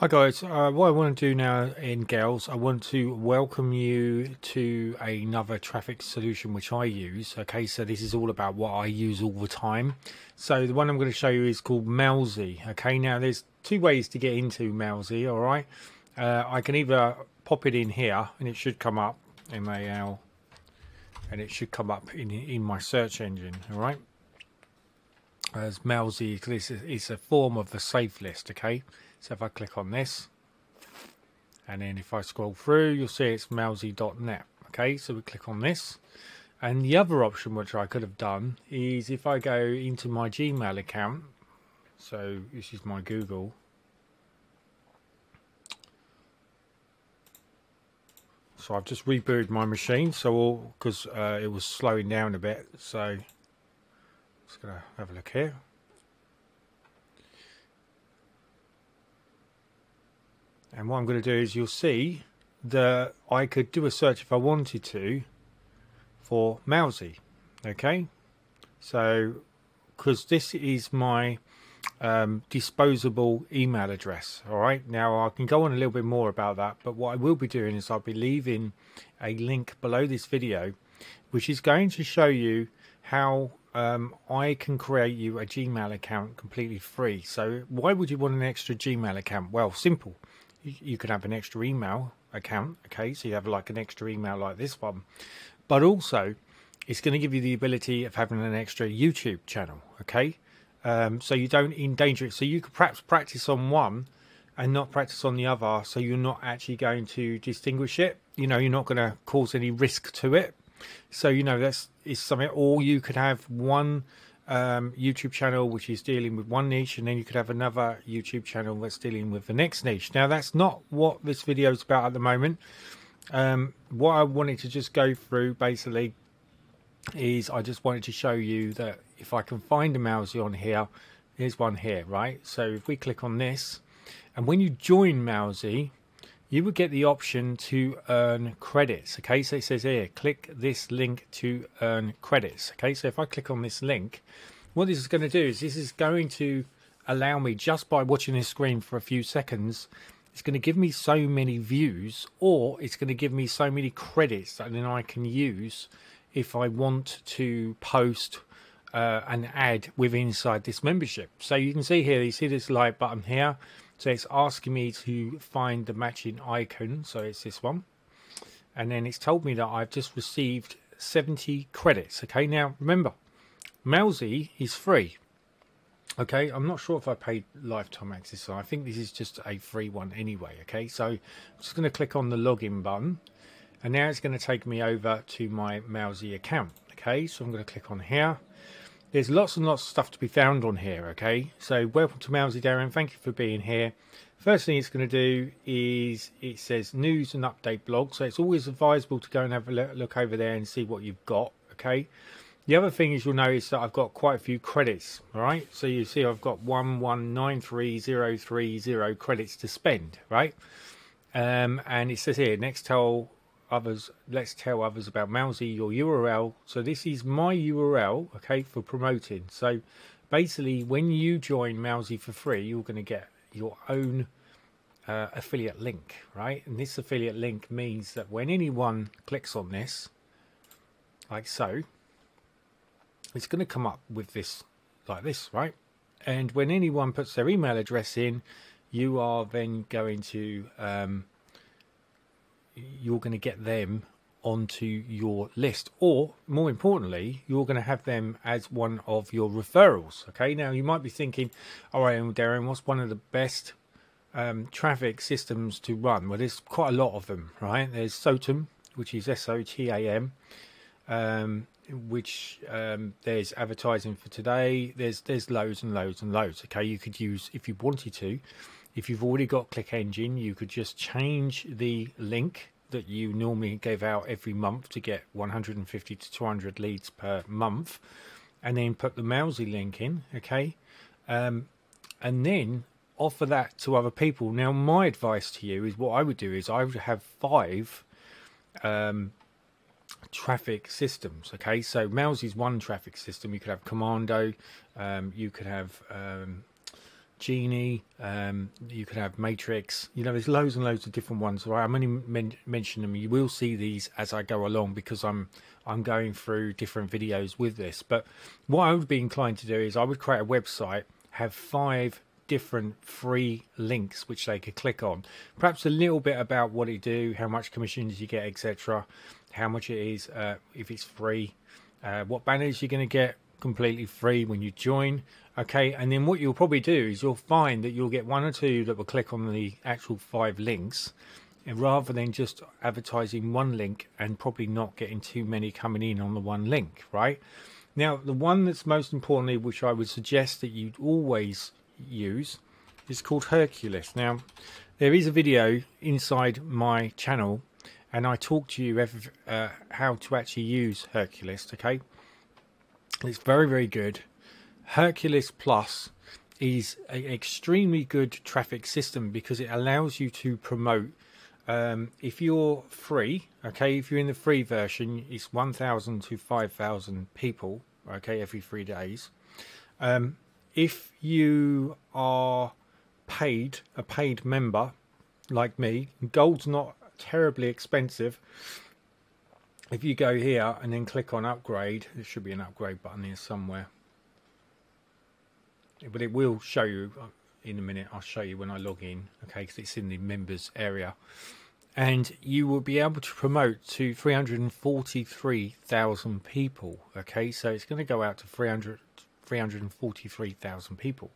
Hi guys, uh, what I want to do now in Gals, I want to welcome you to another traffic solution which I use. Okay, so this is all about what I use all the time. So the one I'm going to show you is called Mailsy. Okay, now there's two ways to get into Mailsy, alright. Uh, I can either pop it in here and it should come up, M-A-L, and it should come up in, in my search engine, alright. As Mailsy, this is a form of the safe list, okay. So if I click on this, and then if I scroll through, you'll see it's mailsy.net. Okay, so we click on this. And the other option which I could have done is if I go into my Gmail account, so this is my Google. So I've just rebooted my machine, so all because uh, it was slowing down a bit. So just gonna have a look here. And what I'm going to do is you'll see that I could do a search if I wanted to for Mailsy. Okay, so because this is my um, disposable email address. All right, now I can go on a little bit more about that, but what I will be doing is I'll be leaving a link below this video, which is going to show you how um, I can create you a Gmail account completely free. So why would you want an extra Gmail account? Well, simple you can have an extra email account okay? So you have like an extra email like this one. But also it's going to give you the ability of having an extra youtube channel okay? Um, so you don't endanger it. So you could perhaps practice on one and not practice on the other so you're not actually going to distinguish it. You know you're not going to cause any risk to it. So you know that's is something or you could have one um, YouTube channel which is dealing with one niche, and then you could have another YouTube channel that's dealing with the next niche. Now, that's not what this video is about at the moment. Um, what I wanted to just go through basically is I just wanted to show you that if I can find a Mailsy on here, here's one here, right? So if we click on this, and when you join Mailsy, you would get the option to earn credits. Okay, so it says here, click this link to earn credits. Okay, so if I click on this link, what this is going to do is this is going to allow me just by watching this screen for a few seconds, it's going to give me so many views or it's going to give me so many credits that then I can use if I want to post uh, an ad with inside this membership. So you can see here, you see this like button here so it's asking me to find the matching icon. So it's this one. And then it's told me that I've just received 70 credits. Okay, now remember, Mailsy is free. Okay, I'm not sure if I paid lifetime access. So I think this is just a free one anyway. Okay, so I'm just going to click on the login button. And now it's going to take me over to my Mailsy account. Okay, so I'm going to click on here there's lots and lots of stuff to be found on here, okay? So welcome to Mailsy Darren, thank you for being here. First thing it's going to do is it says news and update blog. So it's always advisable to go and have a look over there and see what you've got, okay? The other thing is you'll notice that I've got quite a few credits, all right? So you see I've got 1193030 credits to spend, right? Um, and it says here, next tell others let's tell others about Mailsy your URL so this is my URL okay for promoting. So basically when you join Mailsy for free you're going to get your own uh, affiliate link right? And this affiliate link means that when anyone clicks on this like so it's going to come up with this like this right? And when anyone puts their email address in you are then going to um, you're going to get them onto your list or more importantly you're going to have them as one of your referrals okay? Now you might be thinking all right darren what's one of the best um, traffic systems to run? Well there's quite a lot of them right? There's sotam which is s-o-t-a-m um, which um, there's advertising for today. There's there's loads and loads and loads okay? You could use if you wanted to if you've already got Click Engine, you could just change the link that you normally gave out every month to get 150 to 200 leads per month, and then put the Mailsy link in, okay? Um, and then offer that to other people. Now, my advice to you is what I would do is I would have five um, traffic systems. Okay, so Mailsy is one traffic system. You could have Commando, um, you could have um, Genie, um, you could have Matrix. You know, there's loads and loads of different ones. Right, I'm only men- mentioning them. You will see these as I go along because I'm I'm going through different videos with this. But what I would be inclined to do is I would create a website, have five different free links which they could click on. Perhaps a little bit about what it do, how much commissions you get, etc. How much it is uh, if it's free, uh, what banners you're going to get completely free when you join. Okay, and then what you'll probably do is you'll find that you'll get one or two that will click on the actual five links, and rather than just advertising one link and probably not getting too many coming in on the one link, right? Now, the one that's most importantly, which I would suggest that you'd always use, is called Hercules. Now, there is a video inside my channel, and I talk to you every, uh, how to actually use Hercules. Okay, it's very, very good. Hercules Plus is an extremely good traffic system because it allows you to promote. Um, if you're free, okay, if you're in the free version, it's 1,000 to 5,000 people, okay, every three days. Um, if you are paid, a paid member like me, gold's not terribly expensive if you go here and then click on upgrade there should be an upgrade button here somewhere. But it will show you uh, in a minute I'll show you when I log in okay because it's in the members area. And you will be able to promote to 343,000 people okay? So it's going to go out to 300 343,000 people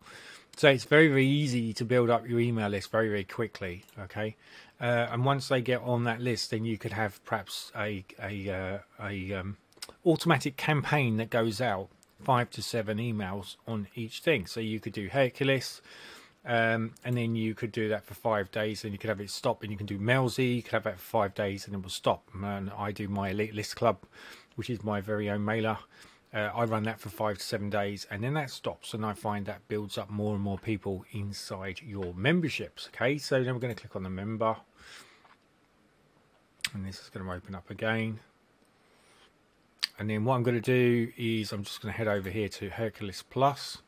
so it's very very easy to build up your email list very very quickly okay uh, and once they get on that list, then you could have perhaps a a uh, a um, automatic campaign that goes out five to seven emails on each thing. So you could do Hercules, um, and then you could do that for five days, and you could have it stop. And you can do Mailsy, you could have that for five days, and it will stop. And I do my Elite List Club, which is my very own mailer. Uh, I run that for five to seven days and then that stops and I find that builds up more and more people inside your memberships. Okay, so then we're going to click on the member and this is going to open up again. And then what I'm going to do is I'm just going to head over here to Hercules Plus,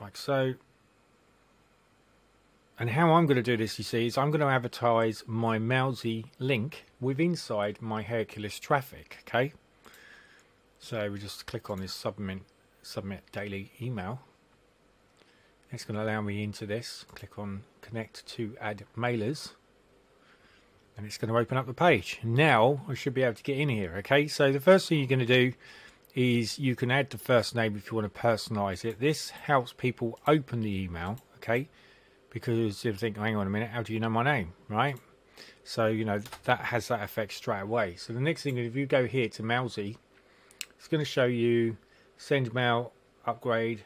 like so. And how I'm going to do this, you see, is I'm going to advertise my Mailsy link with inside my Hercules traffic, okay? So we just click on this submit, submit daily email. It's going to allow me into this. Click on connect to add mailers. And it's going to open up the page. Now I should be able to get in here, okay? So the first thing you're going to do is you can add the first name if you want to personalize it. This helps people open the email, okay? Because you think, hang on a minute, how do you know my name, right? So, you know, that has that effect straight away. So the next thing, if you go here to Mailsy, it's going to show you send mail, upgrade,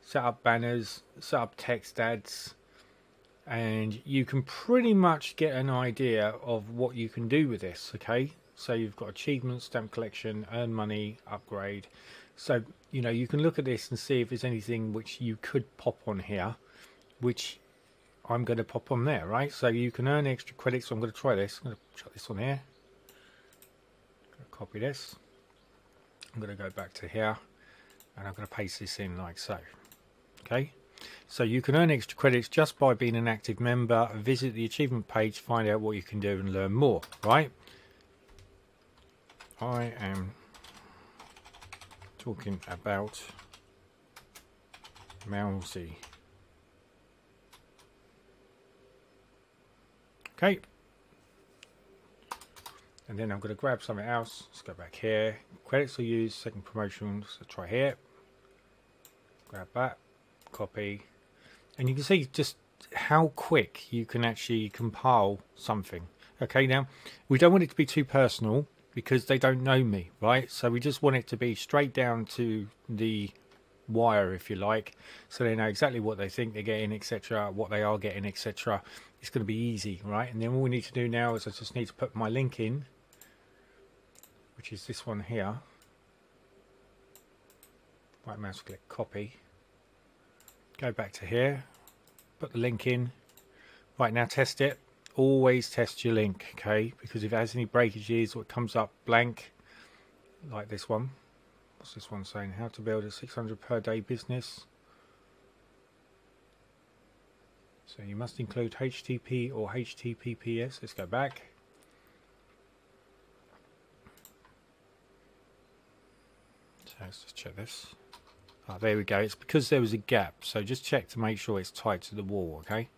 set up banners, set up text ads, and you can pretty much get an idea of what you can do with this, okay? So you've got achievements, stamp collection, earn money, upgrade. So, you know, you can look at this and see if there's anything which you could pop on here, which I'm going to pop on there, right? So you can earn extra credits. So I'm going to try this. I'm going to chuck this on here. copy this. I'm going to go back to here and I'm going to paste this in like so. Okay. So you can earn extra credits just by being an active member. Visit the achievement page, find out what you can do and learn more, right? I am talking about Mailsy. Okay. And then I'm going to grab something else. Let's go back here. Credits are used, second promotion. So try here. Grab that. Copy. And you can see just how quick you can actually compile something. Okay, now we don't want it to be too personal because they don't know me, right? So we just want it to be straight down to the wire, if you like, so they know exactly what they think they're getting, etc., what they are getting, etc it's going to be easy, right? And then all we need to do now is I just need to put my link in, which is this one here. Right mouse click copy. Go back to here, put the link in. Right now test it. Always test your link, okay? Because if it has any breakages or it comes up blank, like this one. What's this one saying? How to build a 600 per day business. So you must include HTTP or HTTPS. Let's go back. So let's just check this. Ah, there we go. It's because there was a gap. So just check to make sure it's tied to the wall, okay?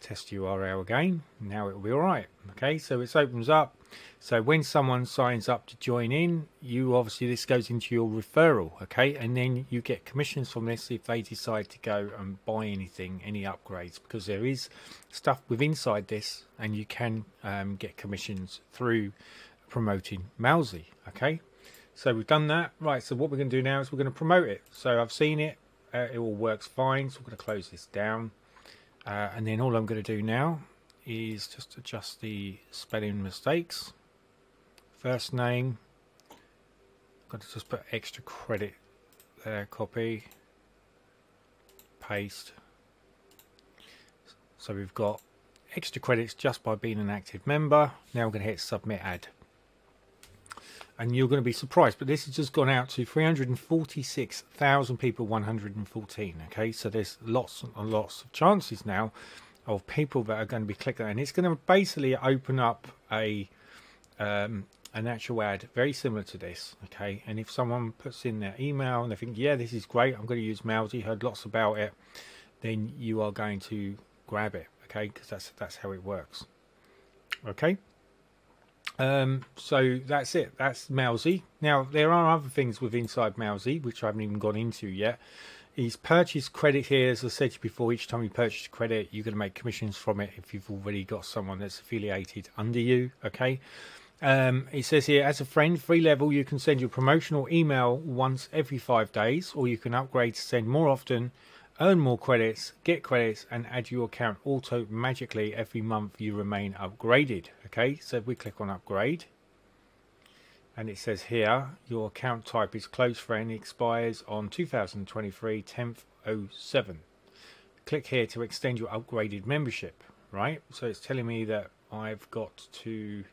Test URL again. Now it'll be all right. Okay, so it opens up. So when someone signs up to join in, you obviously this goes into your referral, okay? And then you get commissions from this if they decide to go and buy anything, any upgrades, because there is stuff with inside this, and you can um, get commissions through promoting Mailsy, okay? So we've done that. Right, so what we're going to do now is we're going to promote it. So I've seen it. Uh, it all works fine. So we're going to close this down. Uh, and then all I'm going to do now is just adjust the spelling mistakes. First name. Got to just put extra credit there. Copy. Paste. So we've got extra credits just by being an active member. Now we're going to hit submit ad and you're going to be surprised but this has just gone out to 346,000 people 114 okay so there's lots and lots of chances now of people that are going to be clicking and it's going to basically open up a um, an actual ad very similar to this okay and if someone puts in their email and they think yeah this is great I'm going to use Mailsy heard lots about it then you are going to grab it okay because that's that's how it works okay um, so that's it. That's Mailsy. Now there are other things with inside Mailsy which I haven't even gone into yet. Is purchase credit here, as I said before. Each time you purchase credit, you're going to make commissions from it if you've already got someone that's affiliated under you. Okay. Um, it says here, as a friend, free level, you can send your promotional email once every five days, or you can upgrade to send more often earn more credits, get credits, and add your account auto magically every month you remain upgraded. Okay, so if we click on upgrade, and it says here your account type is close friend expires on 2023 10th 07 click here to extend your upgraded membership right so it's telling me that I've got to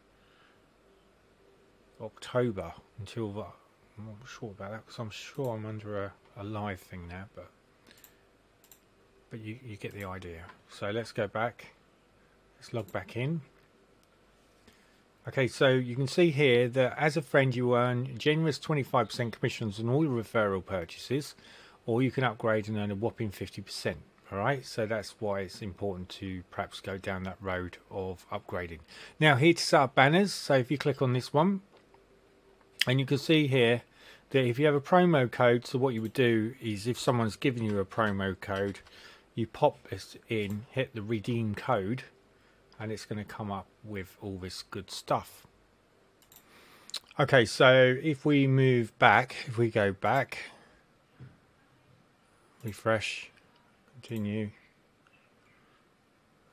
October until the, I'm not sure about that because I'm sure I'm under a, a live thing now but but you, you get the idea. So let's go back. Let's log back in. Okay, so you can see here that as a friend you earn generous 25% commissions on all your referral purchases, or you can upgrade and earn a whopping 50%. Alright, so that's why it's important to perhaps go down that road of upgrading. Now here to set up banners, so if you click on this one, and you can see here that if you have a promo code, so what you would do is if someone's given you a promo code, you pop this in, hit the redeem code, and it's going to come up with all this good stuff. Okay, so if we move back, if we go back, refresh, continue.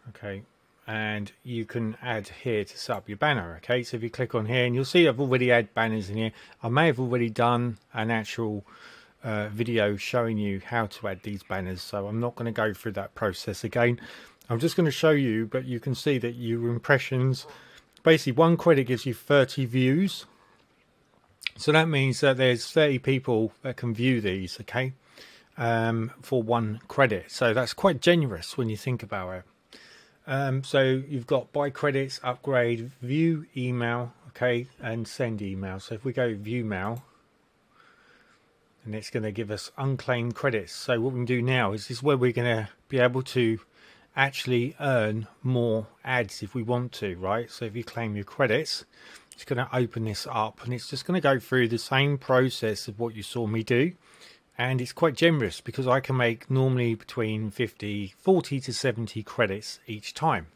Okay, and you can add here to set up your banner. Okay, so if you click on here, and you'll see I've already added banners in here. I may have already done an actual uh, video showing you how to add these banners so I'm not going to go through that process again I'm just going to show you but you can see that your impressions basically one credit gives you 30 views. So that means that there's 30 people that can view these okay? Um, for one credit. So that's quite generous when you think about it. Um, so you've got buy credits upgrade view email okay and send email. So if we go view mail and it's going to give us unclaimed credits. So what we can do now is this is where we're going to be able to actually earn more ads if we want to, right? So if you claim your credits, it's going to open this up and it's just going to go through the same process of what you saw me do. And it's quite generous because I can make normally between 50, 40 to 70 credits each time.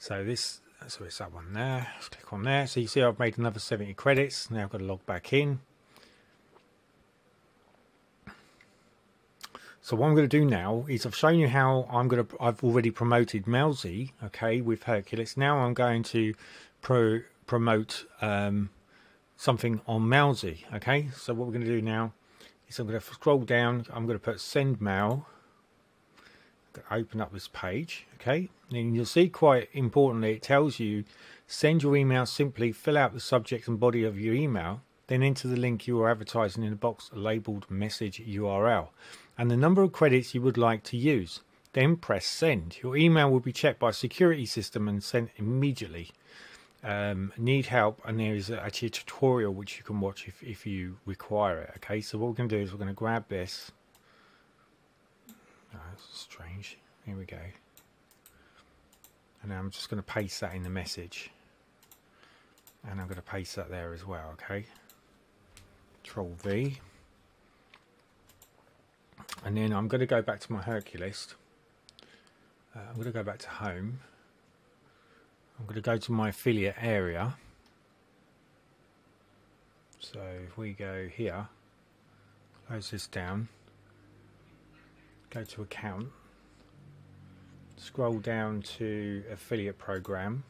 So this, so it's that one there. Let's click on there. So you see I've made another 70 credits. Now I've got to log back in. So what I'm going to do now is I've shown you how I'm going to, I've already promoted Mailsy, okay, with Hercules. Now I'm going to pro, promote um, something on Mailsy, okay. So what we're going to do now is I'm going to scroll down, I'm going to put send mail, open up this page, okay. And you'll see quite importantly, it tells you send your email simply, fill out the subject and body of your email, then enter the link you are advertising in a box labeled message URL and the number of credits you would like to use. then press send. Your email will be checked by security system and sent immediately. Um, need help, and there is actually a tutorial which you can watch if, if you require it. Okay, so what we're going to do is we're going to grab this. Oh, that's strange. Here we go. And I'm just going to paste that in the message. And I'm going to paste that there as well, okay? Control V. And then I'm going to go back to my Hercules. Uh, I'm going to go back to home. I'm going to go to my affiliate area. So if we go here, close this down, go to account, scroll down to affiliate program,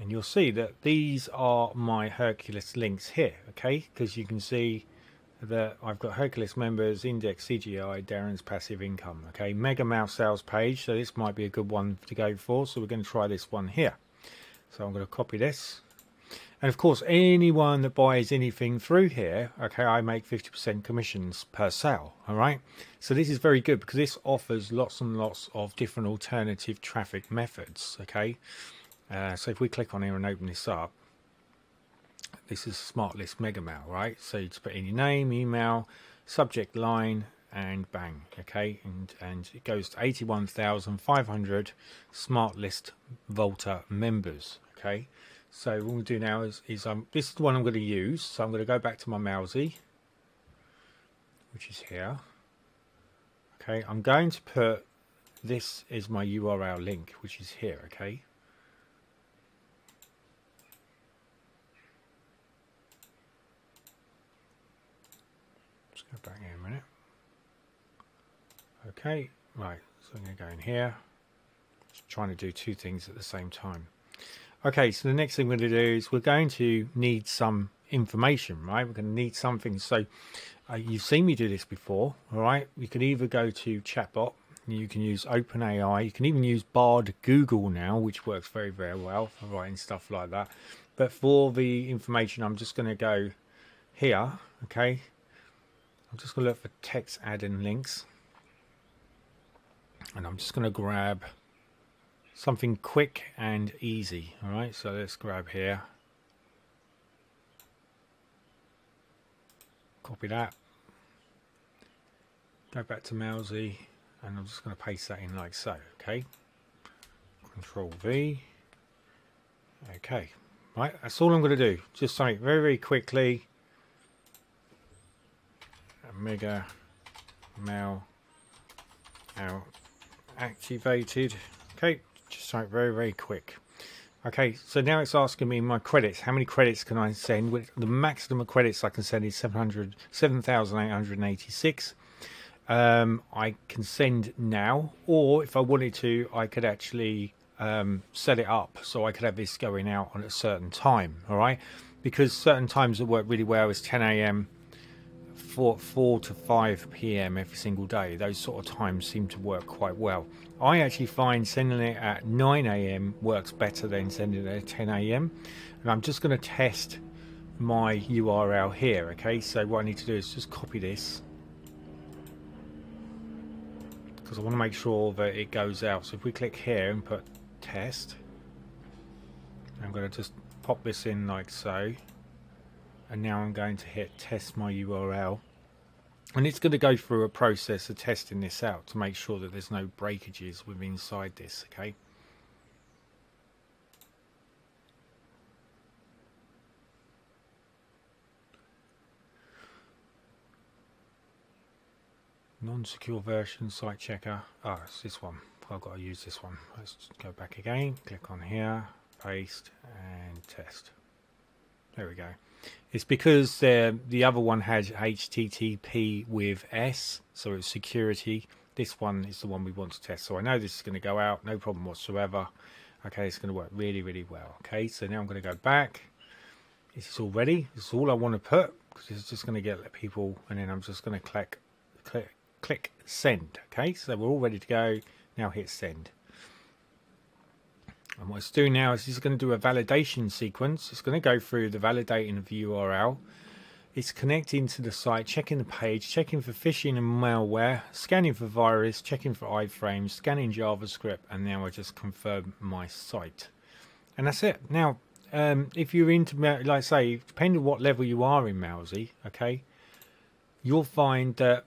and you'll see that these are my Hercules links here, okay? Because you can see that I've got Hercules members, index CGI, Darren's passive income. Okay, Mega Mouse sales page. So this might be a good one to go for. So we're going to try this one here. So I'm going to copy this. And of course, anyone that buys anything through here, okay, I make 50% commissions per sale. All right. So this is very good because this offers lots and lots of different alternative traffic methods. Okay. Uh, so if we click on here and open this up, this is smart list mega mail right? So you just put in your name email subject line and bang okay? And and it goes to 81,500 smart list Volta members okay? So what we'll do now is, is um, this is the one I'm going to use. So I'm going to go back to my Mailsy which is here. Okay I'm going to put this is my URL link which is here okay go back in a minute. Okay, right, so I'm going to go in here. Just trying to do two things at the same time. Okay, so the next thing we're going to do is we're going to need some information, right? We're going to need something. So uh, you've seen me do this before, all right? You can either go to chatbot, you can use OpenAI, you can even use Bard Google now, which works very, very well for writing stuff like that. But for the information, I'm just going to go here, okay? I'm just going to look for text add-in links. And I'm just going to grab something quick and easy. All right, so let's grab here. Copy that. Go back to Mailsy and I'm just going to paste that in like so. Okay. Control V. Okay. Right, that's all I'm going to do. Just something very, very quickly mega mail now activated. Okay just like very very quick. Okay so now it's asking me my credits. How many credits can I send? With the maximum of credits I can send is 700 7886 um, I can send now or if I wanted to I could actually um, set it up so I could have this going out on a certain time all right? Because certain times that work really well is 10 a.m 4, 4 to 5 p.m. every single day. Those sort of times seem to work quite well. I actually find sending it at 9 a.m. works better than sending it at 10 a.m. And I'm just going to test my URL here. Okay, so what I need to do is just copy this because I want to make sure that it goes out. So if we click here and put test, I'm going to just pop this in like so and now I'm going to hit test my URL and it's going to go through a process of testing this out to make sure that there's no breakages within inside this okay? Non-secure version site checker. Oh, it's this one. I've got to use this one. Let's go back again click on here paste and test. There we go it's because uh, the other one has HTTP with S, so it's security. This one is the one we want to test. So I know this is going to go out, no problem whatsoever. Okay, it's going to work really, really well. Okay, so now I'm going to go back. This is all ready. This is all I want to put because it's just going to get people, and then I'm just going to click, click, click send. Okay, so we're all ready to go. Now hit send. And what it's doing now is it's going to do a validation sequence. It's going to go through the validating of the URL. it's connecting to the site, checking the page, checking for phishing and malware, scanning for virus, checking for iframes, scanning JavaScript, and now I just confirm my site. And that's it. Now, um, if you're into, like say, depending on what level you are in Mailsy, okay, you'll find that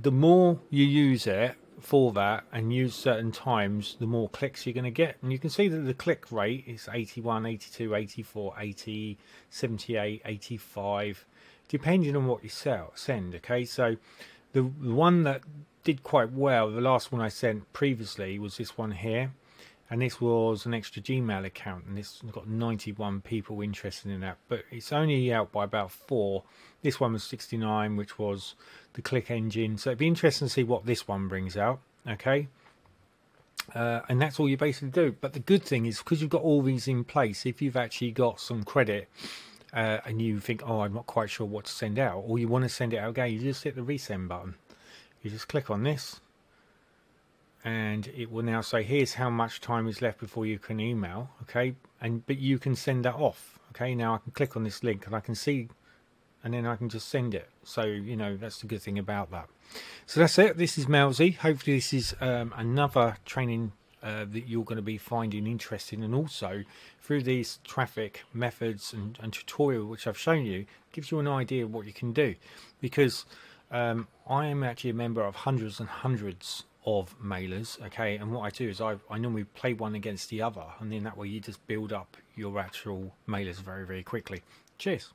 the more you use it for that and use certain times, the more clicks you're going to get. And you can see that the click rate is 81, 82, 84, 80, 78, 85, depending on what you sell, send. Okay, so the, the one that did quite well, the last one I sent previously was this one here. And this was an extra Gmail account, and it's got 91 people interested in that, but it's only out by about four. This one was 69, which was the click engine. So it'd be interesting to see what this one brings out. Okay. Uh, and that's all you basically do. But the good thing is because you've got all these in place, if you've actually got some credit uh, and you think, oh, I'm not quite sure what to send out, or you want to send it out again, you just hit the resend button. You just click on this, and it will now say, here's how much time is left before you can email. Okay, and but you can send that off. Okay, now I can click on this link and I can see and then I can just send it. So, you know, that's the good thing about that. So that's it. This is Mailsy. Hopefully this is um, another training uh, that you're going to be finding interesting and also through these traffic methods and, and tutorial which I've shown you gives you an idea of what you can do because um, I am actually a member of hundreds and hundreds of mailers okay? And what I do is I, I normally play one against the other and then that way you just build up your actual mailers very very quickly. Cheers